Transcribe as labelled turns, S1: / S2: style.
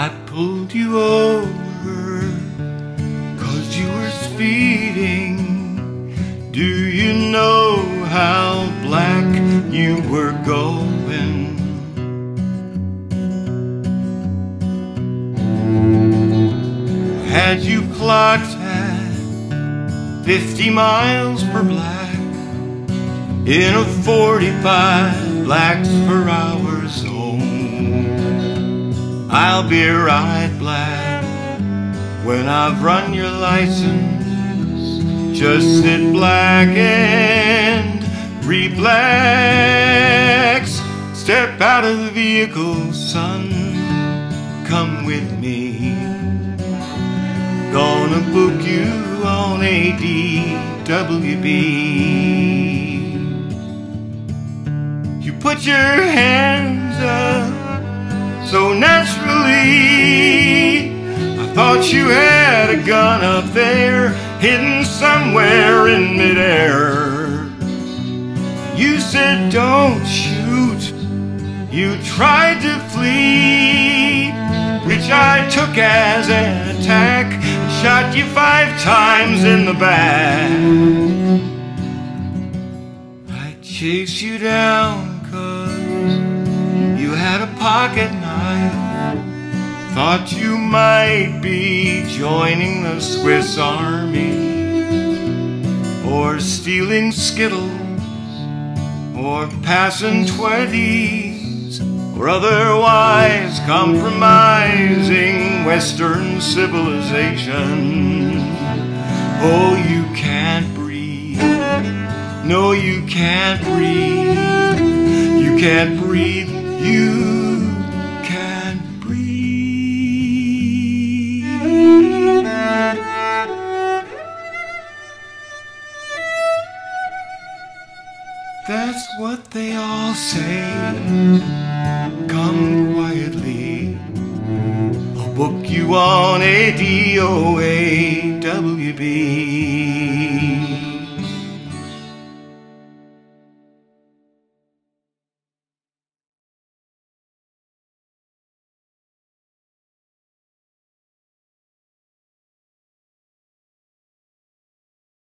S1: I pulled you over cause you were speeding. Do you know how black you were going? Had you clocked at 50 miles per black in a 45 blacks per hour? I'll be right black when I've run your license. Just sit black and relax. Step out of the vehicle, son. Come with me. Gonna book you on ADWB. You put your hands thought you had a gun up there, hidden somewhere in midair. You said, Don't shoot. You tried to flee, which I took as an attack. Shot you five times in the back. I chased you down cause you had a pocket knife. Thought you might be joining the Swiss Army or stealing Skittles or passing twenties or otherwise compromising Western civilization. Oh, you can't breathe. No, you can't breathe. You can't breathe. You That's what they all say. Come quietly. I'll book you on a DOA WB.